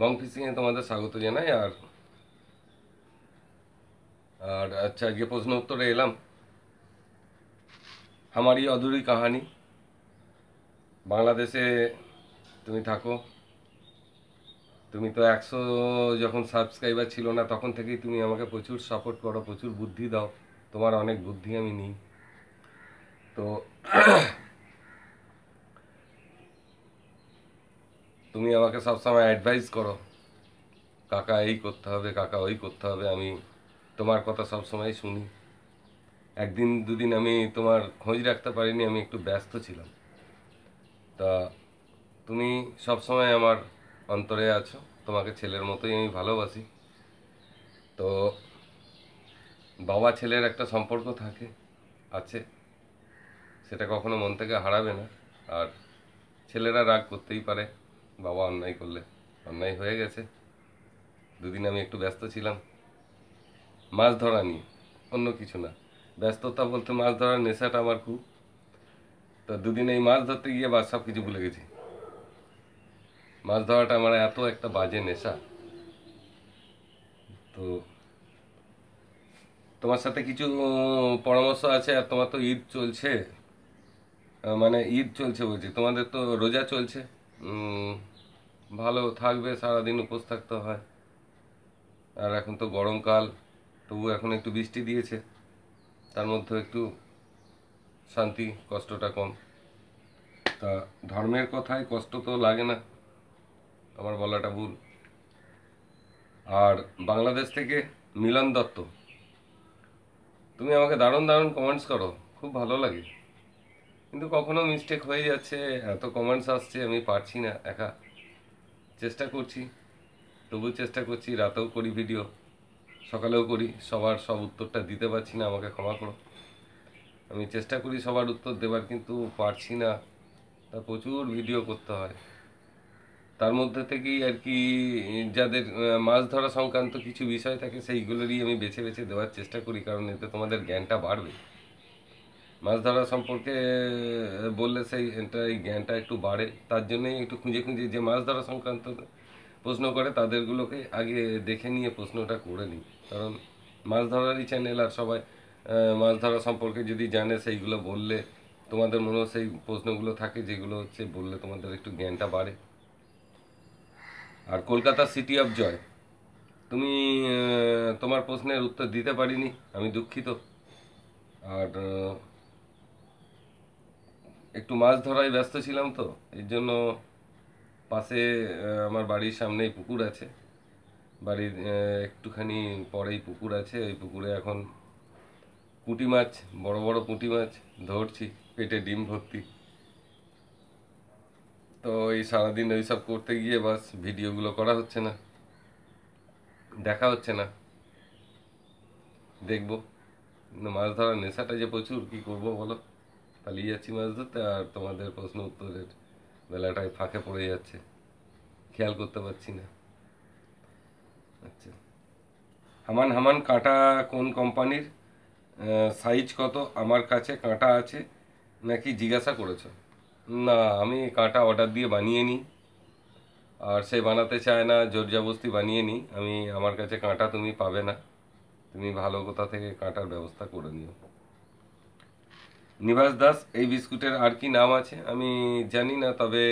বং ফিশিংয়ে তোমাদের স্বাগত জানাই, আর আর আচ্ছা আজকে প্রশ্ন উত্তরে এলাম। আমারই অধুরি কাহানি। বাংলাদেশে তুমি থাকো। তুমি তো একশো যখন সাবস্ক্রাইবার ছিল না, তখন থেকেই তুমি আমাকে প্রচুর সাপোর্ট করো, প্রচুর বুদ্ধি দাও। তোমার অনেক বুদ্ধি আমি নিই। তো তুমি আমাকে সবসময় অ্যাডভাইস করো। কাকা এই করতে হবে, কাকা ওই করতে হবে, আমি তোমার কথা সবসময় শুনি। একদিন দুদিন আমি তোমার খোঁজ রাখতে পারিনি, আমি একটু ব্যস্ত ছিলাম। তা তুমি সবসময় আমার অন্তরে আছো, তোমাকে ছেলের মতোই আমি ভালোবাসি। তো বাবা ছেলের একটা সম্পর্ক থাকে, আছে। সেটা কখনো মন থেকে হারাবে না, আর ছেলেরা রাগ করতেই পারে। বাবা অন্যায় করলে। অন্যায় হয়ে গেছে। দুদিন আমি একটু ব্যস্ত ছিলাম। মাছ ধরা নিয়ে, অন্য কিছু না। ব্যস্ততা বলতে মাছ ধরার নেশাটা আমার খুব। তো দুদিন এই মাছ ধরতে গিয়ে বা সব কিছু ভুলে গেছি। মাছ ধরাটা আমার এত একটা বাজে নেশা। তো তোমার সাথে কিছু পরামর্শ আছে আর তোমার তো ঈদ চলছে। মানে ঈদ চলছে বলছি। তোমাদের তো রোজা চলছে। ভালো থাকবে, সারাদিন উপোস থাকতে হয়। আর এখন তো গরমকাল তবু এখন একটু বৃষ্টি দিয়েছে। তার মধ্যে একটু শান্তি, কষ্টটা কম। তা ধর্মের কথায় কষ্ট তো লাগে না, আমার বলাটা ভুল। আর বাংলাদেশ থেকে মিলন দত্ত, তুমি আমাকে দারুণ দারুণ কমেন্টস করো, খুব ভালো লাগে। কিন্তু কখনো মিস্টেক হয়ে যাচ্ছে, এত কমেন্টস আসছে, আমি পারছি না, একা। চেষ্টা করছি তবু চেষ্টা করছি, রাতেও করি ভিডিও সকালেও করি, সবার সব উত্তরটা দিতে পারছি না, আমাকে ক্ষমা করো। আমি চেষ্টা করি সবার উত্তর দেবার, কিন্তু পারছি না। তা প্রচুর ভিডিও করতে হয়। তার মধ্যে থেকেই আর কি, যাদের মাছ ধরা সংক্রান্ত কিছু বিষয় থাকে, সেইগুলোরই আমি বেছে বেছে দেওয়ার চেষ্টা করি, কারণ এতে তোমাদের জ্ঞানটা বাড়বে। মাছ ধরা সম্পর্কে বললে সেই এটা, এই জ্ঞানটা একটু বাড়ে। তার জন্যই একটু খুঁজে খুঁজে যে মাছ ধরা সংক্রান্ত প্রশ্ন করে, তাদেরগুলোকে আগে দেখে নিয়ে প্রশ্নটা করে নিই। কারণ মাছ ধরারই চ্যানেল আর সবাই মাছ ধরা সম্পর্কে যদি জানে, সেইগুলো বললে তোমাদের মনেও সেই প্রশ্নগুলো থাকে, যেগুলো হচ্ছে বললে তোমাদের একটু জ্ঞানটা বাড়ে। আর কলকাতা সিটি অফ জয় তুমি তোমার প্রশ্নের উত্তর দিতে পারিনি, আমি দুঃখিত। আর একটু মাছ ধরায় ব্যস্ত ছিলাম তো এর জন্য পাশে আমার বাড়ির সামনেই পুকুর আছে। বাড়ির একটুখানি পরেই পুকুর আছে, ওই পুকুরে এখন পুঁটি মাছ, বড় বড় পুঁটি মাছ ধরছি, পেটে ডিম ভর্তি। তো এই সারাদিন ওইসব করতে গিয়ে বাস, ভিডিওগুলো করা হচ্ছে না, দেখা হচ্ছে না। দেখব, মাছ ধরার নেশাটা যে প্রচুর, কি করব বলো? পালিয়ে যাচ্ছি মাছ ধরতে আর তোমাদের প্রশ্ন উত্তরের বেলাটায় ফাঁকে পড়ে যাচ্ছে। খেয়াল করতে পারছি না। আচ্ছা। হামান হামান, কাঁটা কোন কোম্পানির? সাইজ কত? আমার কাছে কাঁটা আছে। নাকি জিজ্ঞাসা করেছ? না, আমি কাঁটা অর্ডার দিয়ে বানিয়ে নিই। আর সে বানাতে চায় না, জোর জবস্তি বানিয়ে নিই। আমি, আমার কাছে কাঁটা তুমি পাবে না। তুমি ভালো কোথা থেকে কাঁটার ব্যবস্থা করে নিও। নিবাস দাস, এই বিস্কুটের আর কি নাম আছে আমি জানি না, তবে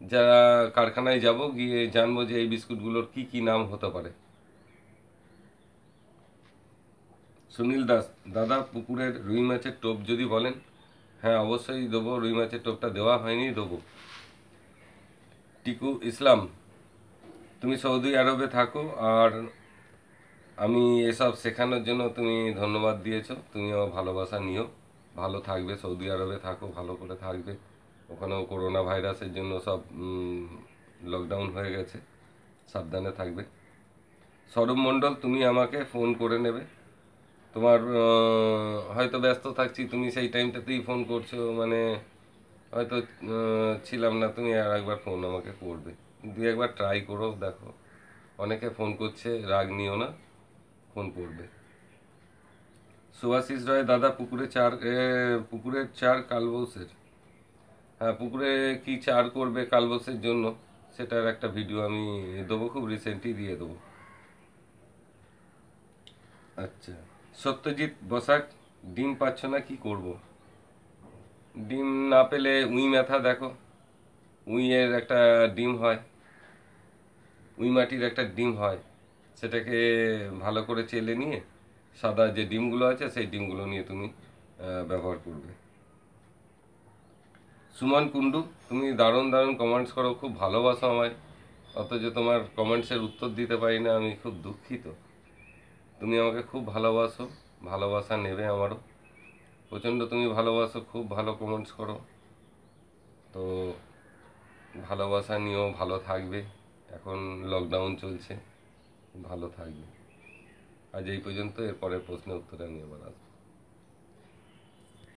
যারা কারখানায় যাব গিয়ে জানব যে এই বিস্কুটগুলোর কি কি নাম হতে পারে। সুনীল দাস, দাদা, পুকুরের রুই মাছের টোপ যদি বলেন। হ্যাঁ অবশ্যই দেবো, রুই মাছের টোপটা দেওয়া হয়নি, দেবো। টিকু ইসলাম, তুমি সৌদি আরবে থাকো আর আমি এসব শেখানোর জন্য তুমি ধন্যবাদ দিয়েছ তুমি আমার ভালোবাসা নিও। ভালো থাকবে, সৌদি আরবে থাকো, ভালো করে থাকবে। ওখানেও করোনা ভাইরাসের জন্য সব লকডাউন হয়ে গেছে, সাবধানে থাকবে। সৌরভ মণ্ডল, তুমি আমাকে ফোন করে নেবে। তোমার হয়তো ব্যস্ত থাকছি, তুমি সেই টাইমটাতেই ফোন করছ মানে হয়তো ছিলাম না, তুমি আর একবার ফোন আমাকে করবে। দুই একবার ট্রাই করো, দেখো। অনেকে ফোন করছে, রাগ নিও না ফোন করবে। সুভাশিস রায় দাদা পুকুরে চার পুকুরের চার কালবৌসের। হ্যাঁ পুকুরে কি চার করবে কালবৌসের জন্য, সেটার একটা ভিডিও আমি দেবো, খুব রিসেন্টলি দিয়ে দেবো। আচ্ছা সত্যজিৎ বসাক, ডিম পাচ্ছ না কি করব? ডিম না পেলে উই ম্যাথা দেখো, উইয়ের একটা ডিম হয়, উই মাটির একটা ডিম হয়, সেটাকে ভালো করে চেলে নিয়ে সাদা যে ডিমগুলো আছে, সেই ডিমগুলো নিয়ে তুমি ব্যবহার করবে। সুমন কুন্ডু তুমি দারুণ দারুণ কমেন্টস করো। খুব ভালোবাসো আমায়। অথচ তোমার কমেন্টসের উত্তর দিতে পারি না, আমি খুব দুঃখিত। তুমি আমাকে খুব ভালোবাসো, ভালোবাসা নেবে আমারও। প্রচণ্ড তুমি ভালোবাসো, খুব ভালো কমেন্টস করো। তো ভালোবাসা নিয়েও ভালো থাকবে। এখন লকডাউন চলছে, ভালো থাকবে। আজ এই পর্যন্ত এরপরের প্রশ্নের উত্তরে আমি আবার আসব।